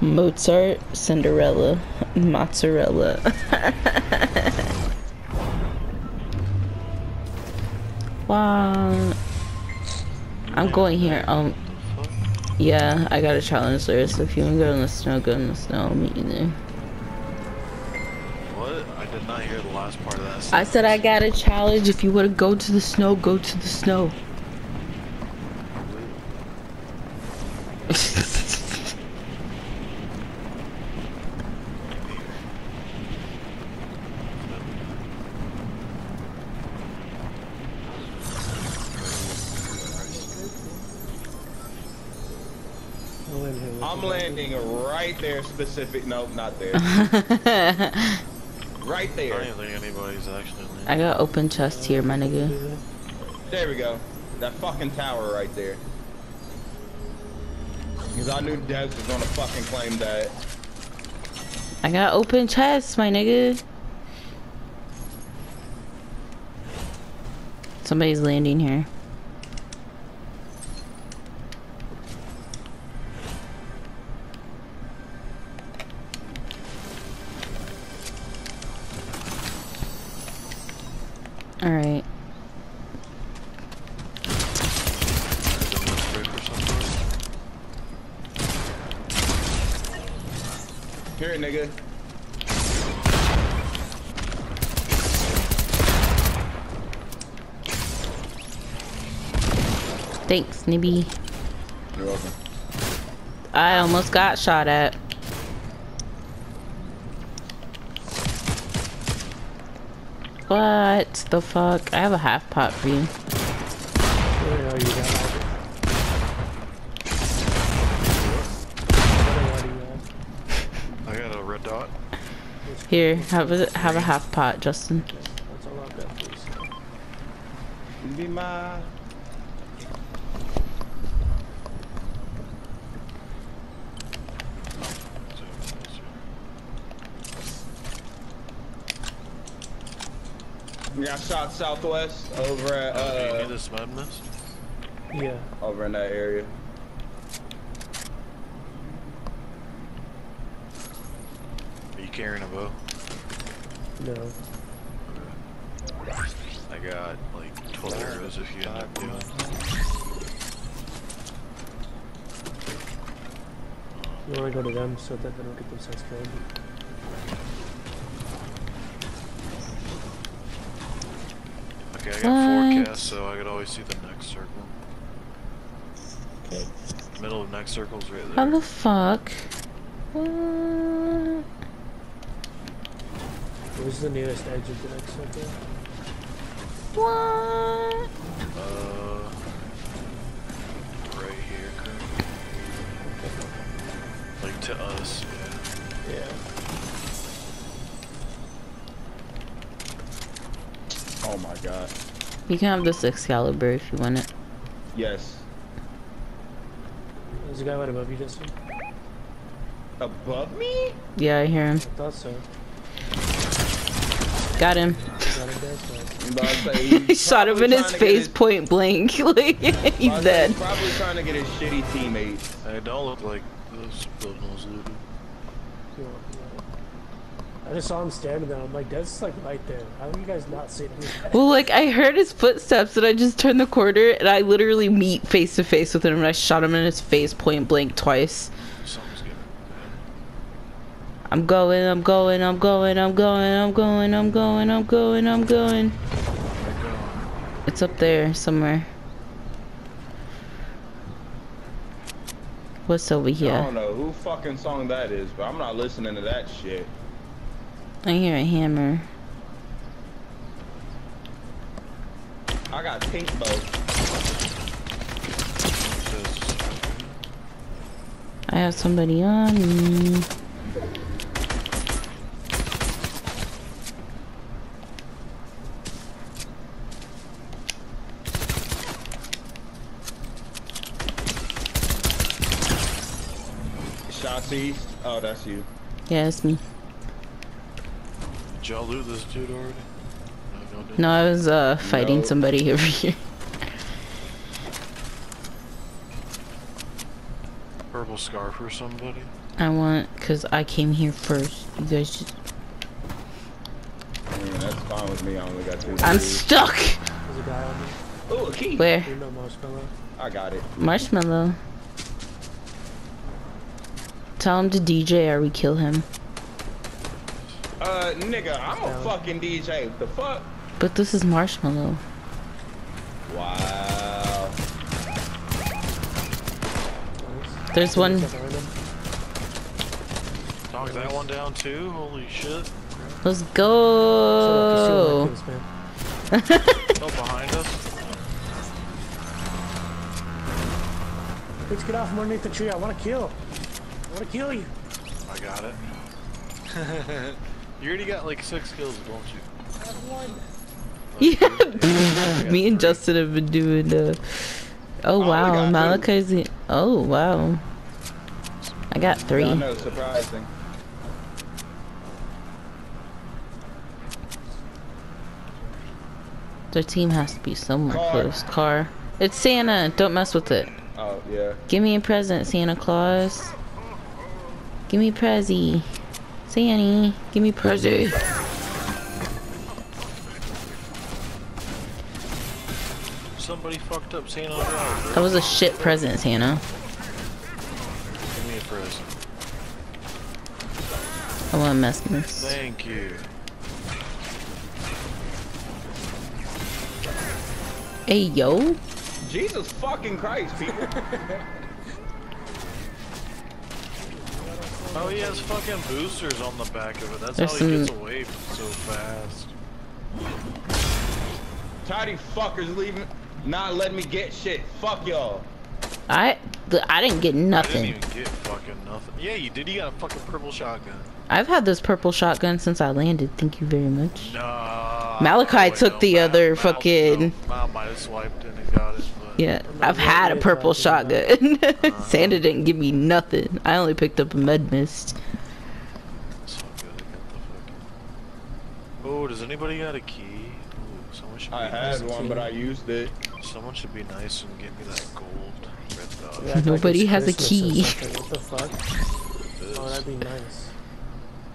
Mozart, Cinderella, mozzarella. wow. I'm going here. Um, yeah, I got a challenge there. So if you want to go in the snow, go in the snow. You there. What? I did not hear the last part of that. I said I got a challenge. If you want to go to the snow, go to the snow. I'm right there, specific. Nope, not there. right there. I there. don't think anybody's actually landing. I got open chest here, my nigga. There we go. That fucking tower right there. Because I knew Devs was gonna fucking claim that. I got open chest, my nigga. Somebody's landing here. Here, nigga. Thanks, Nibby. You're welcome. I almost got shot at. What the fuck? I have a half pot for you. Where are you guys? Where are you I got a red dot. Here, have a have a half pot, Justin. at? That's all I've got, please. Be my. Yeah, I shot southwest over at Uh, do you need this med mist? Yeah. over in that area. Are you carrying a bow? No. I got like 12 arrows if you end up doing. You wanna go to them so that they don't get themselves killed? Okay, I got What? forecast, so I could always see the next circle. Okay. Middle of next circle's right there. How there. the fuck? What? Where's the nearest edge of the next circle? What? Uh, right here, Kurt. Like to us. Yeah. Yeah. Oh my god. You can have this Excalibur if you want it. Yes. There's a guy right above you, Justin. Above me? Yeah, I hear him. I thought so. To him. he's Shot him in his trying to get face point blank. like, I was he's dead. Probably trying to get his shitty teammates. They don't look like those building was looted. you want- you want- I just saw him standing there. I'm like, that's like right there. How have you guys not seen him? Well, like I heard his footsteps and I just turned the corner and I literally meet face to face with him and I shot him in his face point blank twice. I'm going, I'm going, I'm going, I'm going, I'm going, I'm going, I'm going, I'm going. It's up there somewhere. What's over here? I don't know who fucking song that is, but I'm not listening to that shit. I hear a hammer. I got pink bow. I have somebody on me. Shots east. Oh, that's you. Yeah, it's me. Did y'all loot this dude already? No, y'all? No, I was uh fighting No. somebody over here. purple scarf or somebody? I want, cause I came here first. You guys just. I mean, that's fine with me. I only got two. I'm keys. stuck. There's a guy on me. Oh, a key. Where? You know Marshmello. I got it. Marshmello. Tell him to DJ or we kill him. Uh, nigga, I'm a fucking DJ. The fuck? But this is Marshmello. Wow. There's one. Behind. Dog, that one down too? Holy shit. Let's go. you're stealing my kills, man. Oh, behind us? Let's get off from underneath the tree. I want to kill. I want to kill you. I got it. you already got like six kills, don't you? I have one. Yeah. Me and Justin have been doing uh Oh we wow, got two. Malachi's the Oh wow. I got I three. know, surprising. Their team has to be somewhere Car. close. Car. It's Santa. Don't mess with it. Oh, yeah. Give me a present, Santa Claus. Give me a prezi. Sanny, give me prezi. Somebody fucked up Santa That was a shit present, Santa. Give me a present. I want to mess this. Thank you. Hey yo. Jesus fucking Christ, people. Oh, he has fucking boosters on the back of it. That's There's how he gets some- away so fast. Tidy fuckers leaving, not letting me get shit. Fuck y'all. I I didn't get I didn't nothing. even get fucking nothing. Yeah, you did. You got a fucking purple shotgun. I've had this purple shotgun since I landed. Thank you very much. Nah. Malachi wait, took no, the Mal- other Mal- fucking- no, Mal might have swiped and he got it, but Yeah, I'm not I've had a purple talking about- shotgun. Santa didn't give me nothing. I only picked up a med mist. it's all good. I got the fucking. Oh, does anybody got a key? Ooh, someone should. Be I nice had one, but I used it. Someone should be nice and get me that gold red dot. We like Nobody has a Christmas or key. What the fuck? Oh, that'd be nice.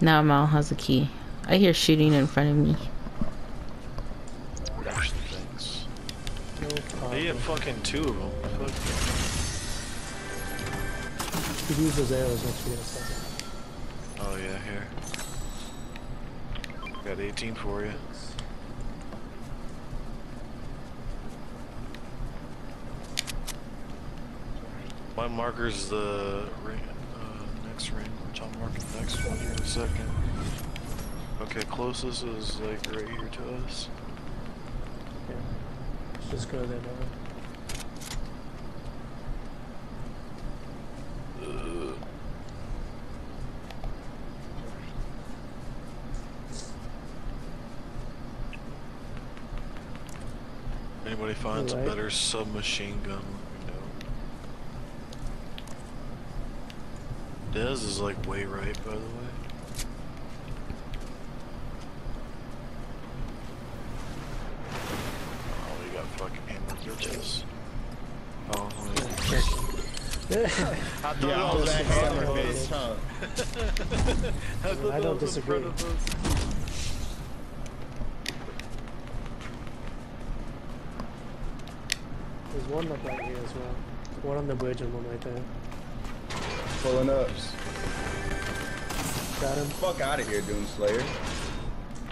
Now Mal has a key. I hear shooting in front of me. No They have fucking two of them. Fuck. You could use those arrows once we get a second. Oh yeah, here. Got 18 for you. My marker's the ring, uh, next ring, which I'll mark the next one here in a second. Okay, closest is like right here to us. Just go there now. Anybody finds a better submachine gun, let me know. Dez is like way right, by the way. Oh, we got fucking hammer bitches. Oh, wait. I thought Yeah, I that was was that hammer of bitch, huh? I, I don't was in front disagree. There's one up right here as well. One on the bridge and one right there. Pulling up. Got him. Fuck out of here, Doom Slayer.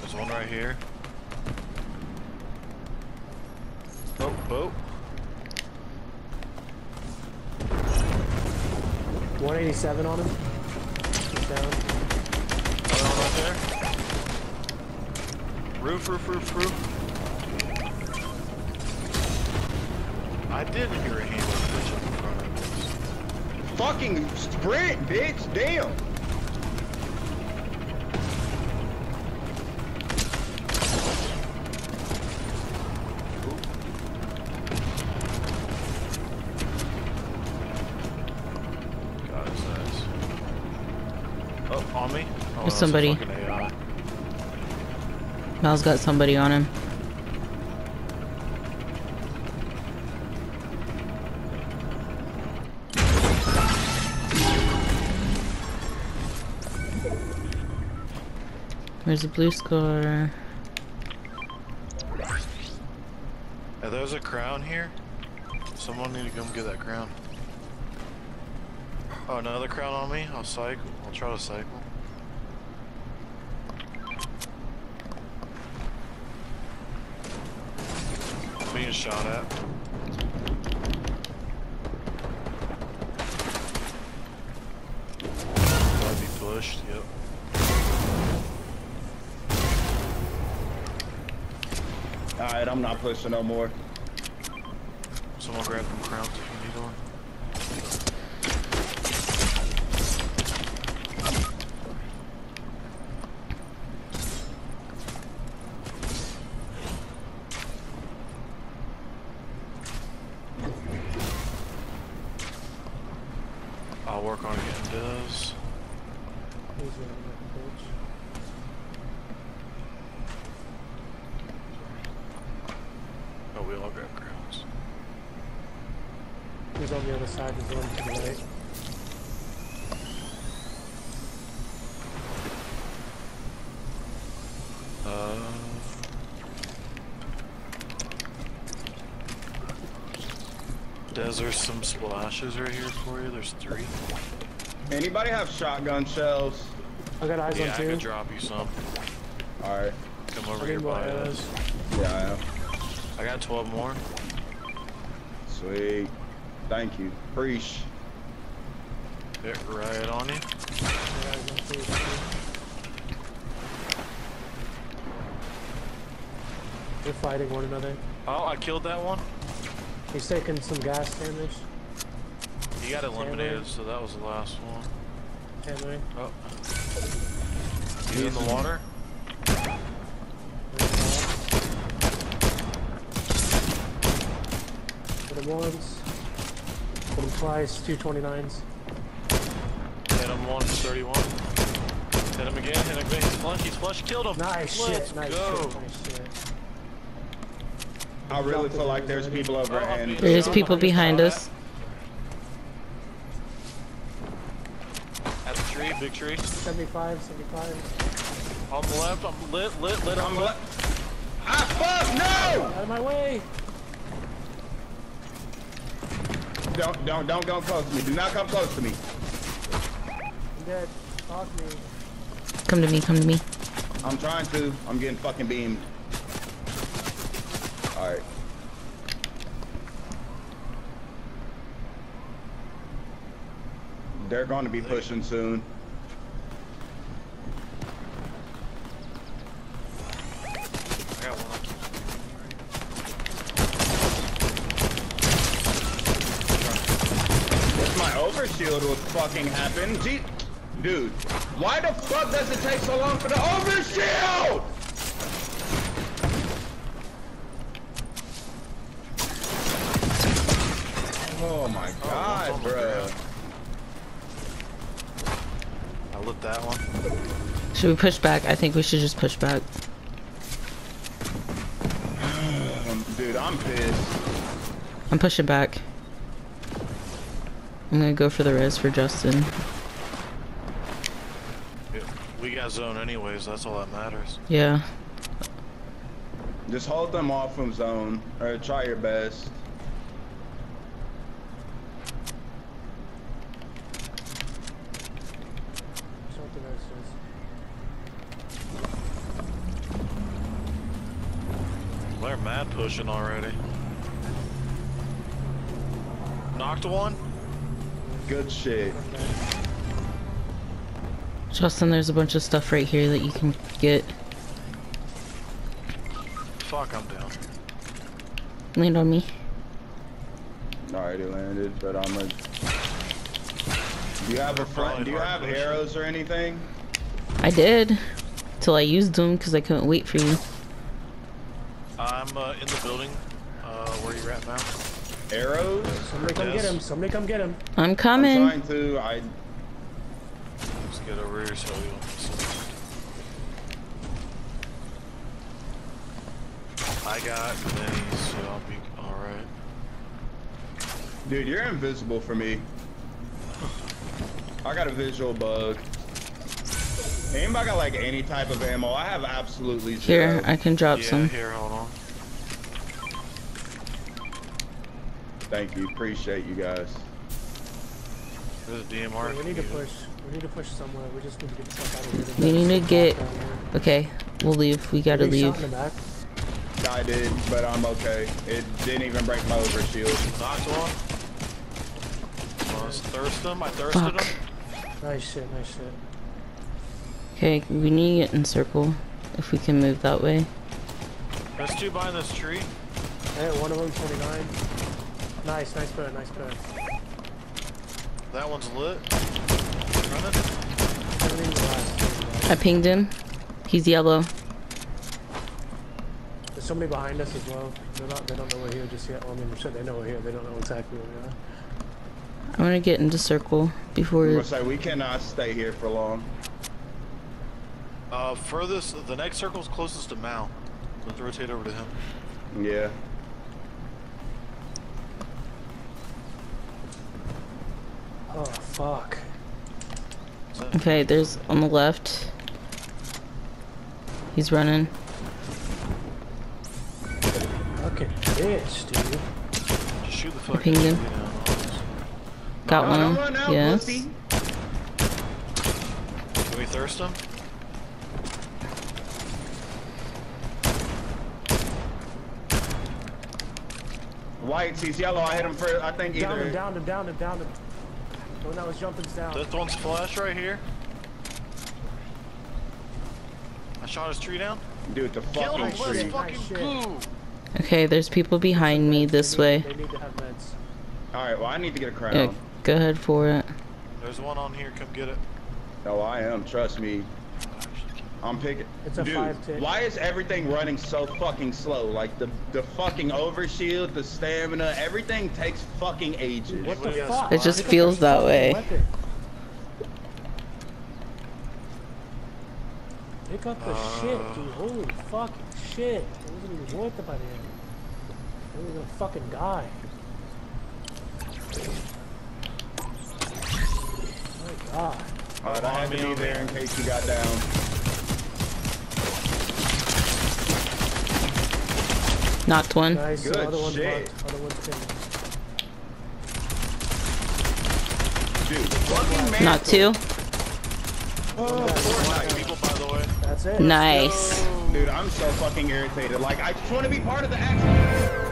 There's one right here. Oh, boat. 187 on him. He's down. Another one right there. Roof, roof, roof, roof. I didn't hear a hammer bitch up in front of us. Fucking sprint, bitch. Damn. There's somebody. Mal's got somebody on him. Where's the blue score? Hey, there's a crown here. Someone need to come get that crown. Oh, another crown on me? I'll cycle. I'll try to cycle. Being shot at. Gotta be pushed, yep. Alright, I'm not pushing no more. Someone grab them crowns if you need one. I'll work on getting Dez. He's running up the bridge. Oh, we all grab crowns. He's on the other side. He's running to the right. Uh. Des, there's some splashes right here for you. There's three. Anybody have shotgun shells? I got eyes Yeah, on I two. could drop you some. Alright. Come over here need by us. Yeah, I got 12 more. Sweet. Thank you. Preach. Hit right on you. I got eyes on two. They're fighting one another. Oh, I killed that one. He's taking some gas damage. He got eliminated, so that was the last one. Hammering. Oh. He's in the water. Hit him once. Hit him twice. Two 29s. Hit him one, 31. Hit him again, hit him again. He's flush, he's flush, killed him. Nice Let's shit. Nice go. shit. Nice shit. I really feel like there's people over Oh, and There's people behind us. At the tree, big tree. 75, 75. On the left, I'm lit, lit, lit on I'm the left. Ah fuck no! Out of my way! Don't don't don't come close to me. Do not come close to me. I'm dead. Talk to me. Come to me, come to me. I'm trying to. I'm getting fucking beamed. Alright. They're going to be pushing soon. Fucking happen, gee, dude, why the fuck does it take so long for the overshield? Oh my oh, god, on bro. I lit that one. Should we push back? I think we should just push back. Dude, I'm pissed. I'm pushing back. I'm gonna go for the res for Justin. Yeah, We got zone anyways, that's all that matters. Yeah. Just hold them off from zone, or try your best. Something else. They're mad pushing already. Knocked one? Good shit. Justin, there's a bunch of stuff right here that you can get. Fuck, I'm down. Land on me. Already landed, but I'm a. Do you have a front? Do you have arrows or anything? I did. Till I used them because I couldn't wait for you. I'm uh, in the building. Uh, where you at now? Arrows? Somebody come Yes. get him. Somebody come get him. I'm I'm coming. trying to. I. Let's get over here so we don't miss. I got minis, so I'll be alright. Dude, you're invisible for me. I got a visual bug. Anybody got like any type of ammo? I have absolutely zero. Here, I can drop Yeah, some. here, hold on. Thank you. Appreciate you guys. There's a DMR. we need to push. We need to push somewhere. We just need to get the fuck out of here. We need to get- Okay, we'll leave. We gotta Getting shot leave. in the back. I did, but I'm okay. It didn't even break my overshield. need- Knocked one. Thirst him. I thirsted Fuck. him. Nice shit. Nice shit. Okay, we need to get in circle. If we can move that way. There's two behind this tree. Hey, one of them 29. Nice. Nice bird. Nice bird. That one's lit. Running. Everything's the last. I pinged him. He's yellow. There's somebody behind us as well. They're not. They don't know we're here just yet. Well, I mean, I'm sure they know we're here. They don't know exactly where we are. I'm gonna get into circle before. gonna say we cannot stay here for long. Uh, furthest, the next circle's closest to Mal. Let's rotate over to him. Yeah. Oh fuck. Okay, there's on the left. He's running. Fucking bitch, dude. Just shoot the fucking pinged him. Got No, one. don't out, yes. pussy. Can we thirst him? White, he's yellow. I hit him first. I think Down either. him. Down him. Down him. Down him. The one that was jumping's down. This one's flash right here. I shot his tree down. Dude, the Kill him, fucking let's tree. fucking Nice shit. Okay, there's people behind me this way. need- They need to have meds. Alright, well, I need to get a crown. Yeah, go ahead for it. There's one on here, come get it. Oh, I am. Trust me. I'm picking. It's a Dude, five tick. why is everything running so fucking slow? Like the the fucking overshield, the stamina, everything takes fucking ages. What the fuck? It just feels that way. weapon. Pick up the Uh. shit, dude. Holy fucking shit. It wasn't even worth it by the end. I was gonna fucking die. Oh my god. Alright, I had to be there in case you got down. Knocked one. Nice. Good other one's shit. Other one's. Dude, fucking two. Oh, Nice Fortnite. people, by the way. That's it. Nice. Dude, I'm so fucking irritated. Like, I just want to be part of the action.